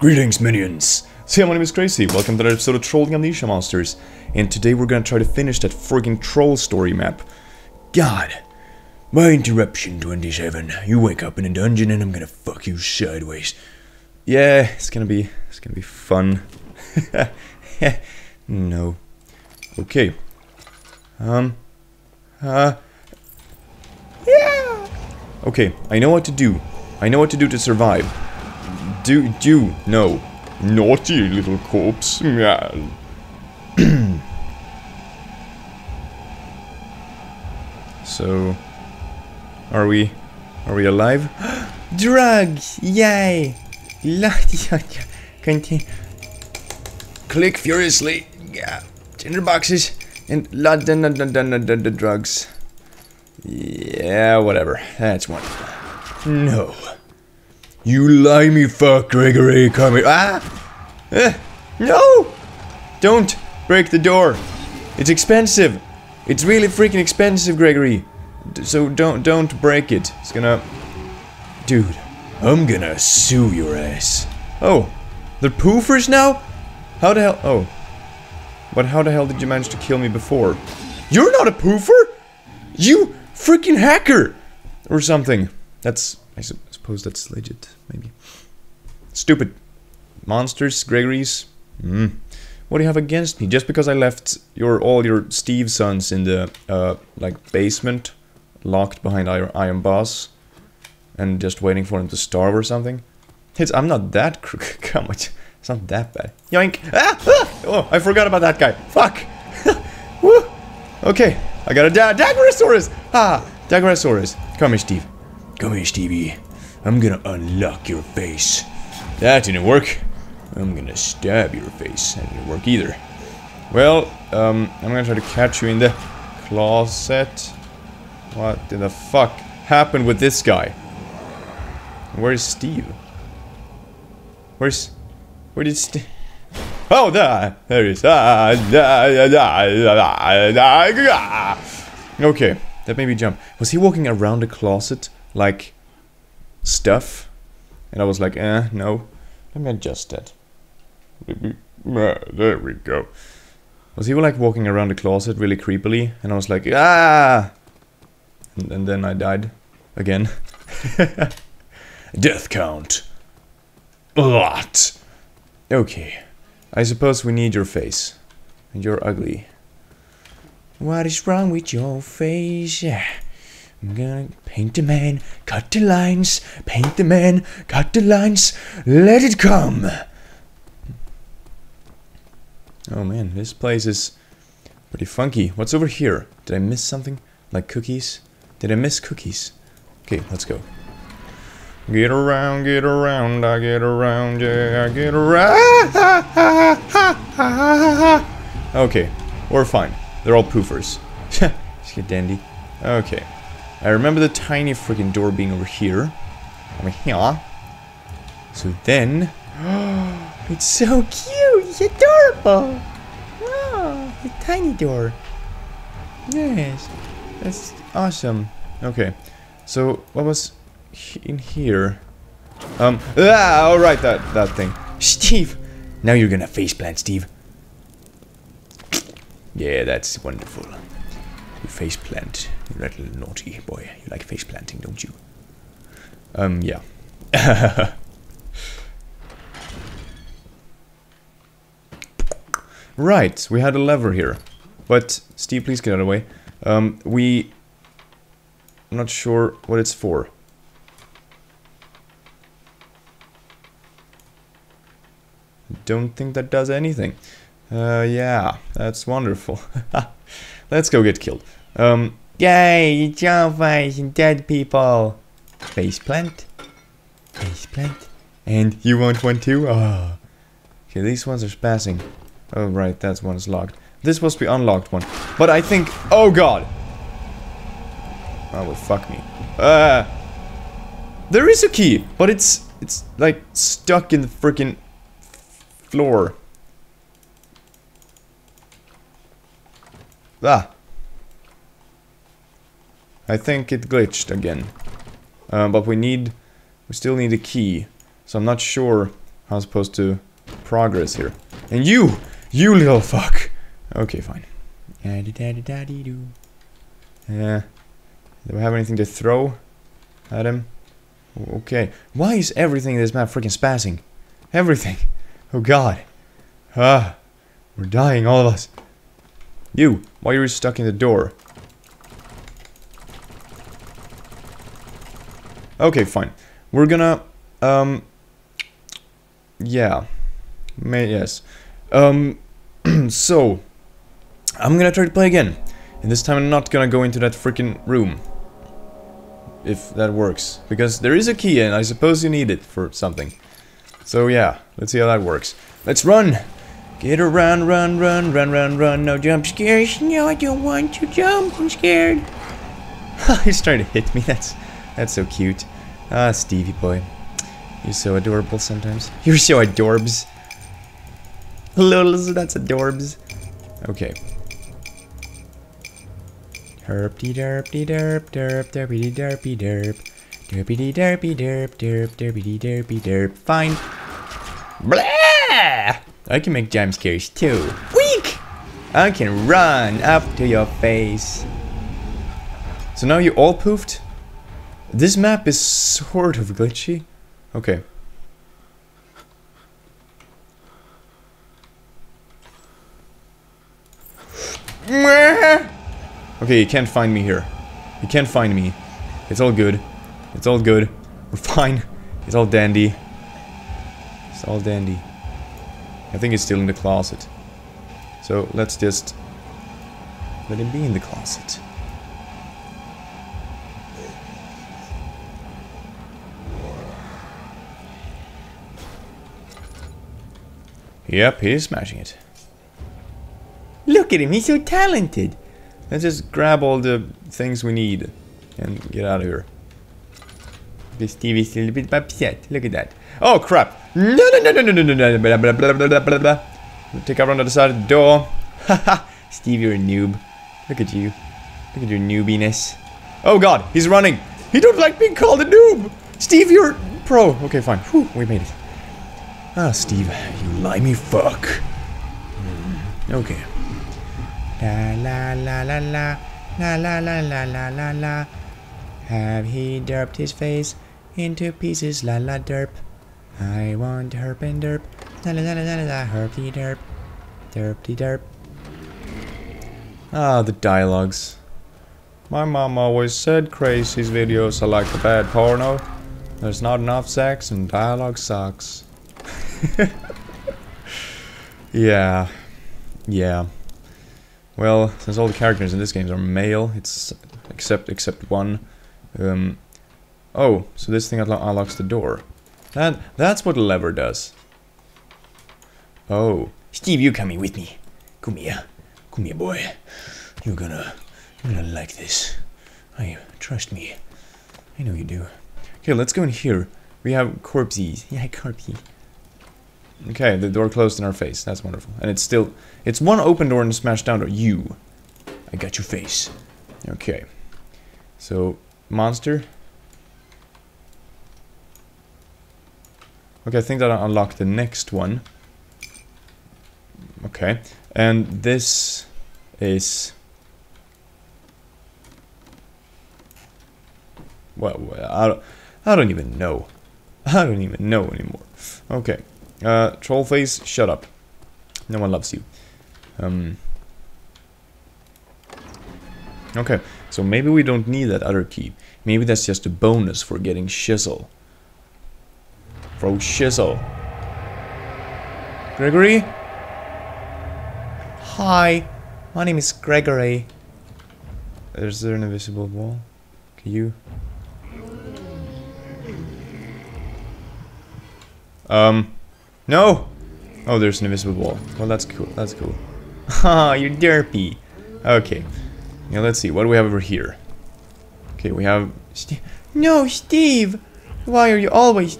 Greetings, minions! So, yeah, my name is Crazy. Welcome to another episode of Trolling Amnesia Monsters. And today we're gonna try to finish that friggin' troll story map. God. My interruption, 27. You wake up in a dungeon and I'm gonna fuck you sideways. Yeah, it's gonna be... It's gonna be fun. no. Okay. Um... Uh... Yeah! Okay, I know what to do. I know what to do to survive. Do, do, no. Naughty little corpse. So, are we, are we alive? Drugs! Yay! Continue. Click furiously. Yeah. Tinder boxes and da drugs. Yeah, whatever. That's wonderful. No. You limey fuck, Gregory. Come here. Ah! Eh, no! Don't break the door. It's expensive. It's really freaking expensive, Gregory. D so don't don't break it. It's gonna. Dude, I'm gonna sue your ass. Oh, they're poofers now? How the hell? Oh. But how the hell did you manage to kill me before? You're not a poofer! You freaking hacker! Or something. That's, I suppose that's legit, maybe. Stupid. Monsters, Gregory's. Hmm. What do you have against me? Just because I left your all your Steve sons in the, uh, like, basement, locked behind Iron, Iron Boss, and just waiting for him to starve or something? It's, I'm not that crooked. Come on. It's not that bad. Yoink! Ah! ah! Oh, I forgot about that guy. Fuck! Woo! Okay, I got a da Dagorosaurus! Ah! Dagorosaurus. Come here, Steve. Come here, Stevie. I'm gonna unlock your face. That didn't work. I'm gonna stab your face. That didn't work either. Well, um, I'm gonna try to catch you in the closet. What the fuck happened with this guy? Where's Steve? Where's... Where did Steve... Oh, there! There he is. Ah, okay, that made me jump. Was he walking around the closet like stuff? And I was like, eh, no. Let me adjust that. There we go. Was he like walking around the closet really creepily? And I was like, ah! And, and then I died. Again. Death count. A lot. Okay. I suppose we need your face. And you're ugly. What is wrong with your face? Yeah. I'm gonna paint the man, cut the lines, paint the man, cut the lines, let it come. Oh man, this place is pretty funky. What's over here? Did I miss something? Like cookies? Did I miss cookies? Okay, let's go. Get around, get around, I get around, yeah, I get around. okay, we're fine. They're all poofers. Just get dandy. Okay. I remember the tiny freaking door being over here. Over here. So then... it's so cute! It's adorable! Oh, the tiny door. Yes, that's awesome. Okay, so what was in here? Um, ah, alright, that, that thing. Steve! Now you're gonna faceplant, Steve. Yeah, that's wonderful. You faceplant. You're a little naughty boy. You like faceplanting, don't you? Um, yeah. right, we had a lever here. But, Steve, please get out of the way. Um, we... I'm not sure what it's for. Don't think that does anything. Uh, yeah, that's wonderful. Let's go get killed. Um, Yay, face and dead people. Faceplant. Faceplant. And you want one too? Oh. Okay, these ones are spazzing. Oh, right, that one is locked. This must be unlocked one. But I think... Oh, God! Oh, well, fuck me. Uh, there is a key, but it's... It's, like, stuck in the freaking floor. Ah. I think it glitched again. Uh, but we need... We still need a key. So I'm not sure how I'm supposed to progress here. And you! You little fuck! Okay, fine. Da-da-da-da-dee-doo. Yeah. Do we have anything to throw at him? Okay. Why is everything in this map freaking spazzing? Everything. Oh god. Ah. We're dying, all of us. You, why are you stuck in the door? Okay, fine. We're gonna, um, yeah, may yes. Um, so I'm gonna try to play again, and this time I'm not gonna go into that freaking room, if that works, because there is a key and I suppose you need it for something. So yeah, let's see how that works. Let's run. Get around, run, run, run, run, run. Run. No jump scares. No, I don't want to jump. I'm scared. He's trying to hit me. That's that's so cute. Ah, Stevie boy. You're so adorable sometimes. You're so adorbs. Hello, that's adorbs. Okay. Herpty derpty derp derp derp derpy derpy derp. Derpy derpy derp derp derpy derpy derp. Fine. Blah! I can make jump scares too. Weak! I can run up to your face. So now you all poofed? This map is sort of glitchy. Okay. Okay, you can't find me here. You can't find me. It's all good. It's all good. We're fine. It's all dandy. It's all dandy. I think he's still in the closet. So let's just let him be in the closet. Yep, he's smashing it. Look at him, he's so talented. Let's just grab all the things we need and get out of here. This TV's a little bit upset. Look at that. Oh crap! No no no no no no no no blah blah blah blah blah blah blah. Take out on the other side of the door. Haha, Steve, you're a noob. Look at you. Look at your noobiness. Oh god, he's running. He don't like being called a noob. Steve, you're pro. Okay, fine. Whew, we made it. Ah, Steve, you limey fuck. Okay. La la la la la la la la la la la la. Have he derped his face into pieces? La la derp. I want herp and derp. La la la la la la. Herpy derp. Derpty derp. Ah, the dialogues. My mom always said Crazy's videos are like a bad porno. There's not enough sex and dialogue sucks. yeah. Yeah. Well, since all the characters in this game are male, it's except except one. Um, oh, so this thing unlocks the door. That that's what a lever does. Oh, Steve, you coming with me? Come here, come here, boy. You're gonna, you're gonna like this. I trust me. I know you do. Okay, let's go in here. We have corpses. Yeah, corpsey. Okay, the door closed in our face. That's wonderful. And it's still... It's one open door and a smashed down door. You. I got your face. Okay. So, monster. Okay, I think that I unlocked the next one. Okay. And this is... Well, I don't, I don't even know. I don't even know anymore. Okay. Uh, Trollface, shut up. No one loves you. Um, okay, so maybe we don't need that other key. Maybe that's just a bonus for getting Shizzle. Throw Shizzle. Gregory? Hi, my name is Gregory. Is there an invisible wall? Can you... Um... No! Oh, there's an invisible wall. Well, that's cool. That's cool. Ah, you're derpy. Okay. Now, let's see. What do we have over here? Okay, we have... Steve. No, Steve! Why are you always...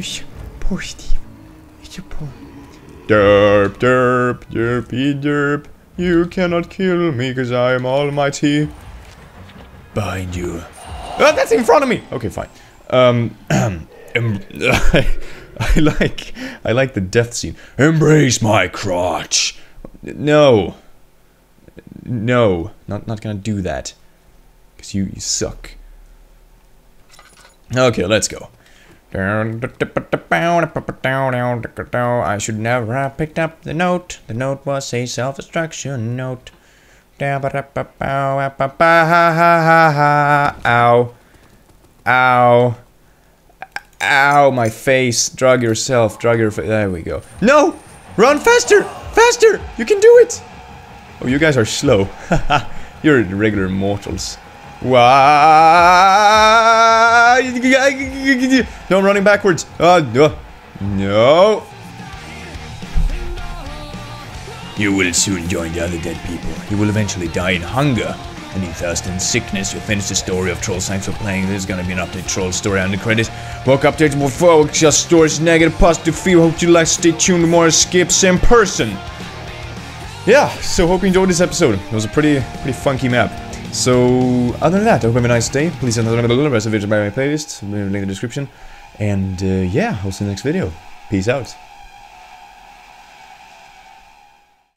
So poor, Steve. You're so poor. Derp, derp, derpy, derp. You cannot kill me because I am almighty. Behind you. Oh, that's in front of me! Okay, fine. Um, I like I like the death scene. Embrace my crotch. No. No, not not gonna do that. Cause you, you suck. Okay, let's go. I should never have picked up the note. The note was a self-destruction note. Ow. Ow. Ow, my face. Drug yourself. Drug your face. There we go. No! Run faster! Faster! You can do it! Oh, you guys are slow. You're regular mortals. Why? No, I'm running backwards. Oh, no. You will soon join the other dead people. You will eventually die in hunger. And in thirst and sickness, you'll finish the story of Trolls. Thanks for playing. There's gonna be an update Troll story under credits. Work updates will follow just stories, negative, positive feel. Hope you like. Stay tuned more escapes in person. Yeah, so hope you enjoyed this episode. It was a pretty pretty funky map. So other than that, I hope you have a nice day. Please send the rest of videos by my playlist, link in the description. And uh, yeah, I'll see you in the next video. Peace out.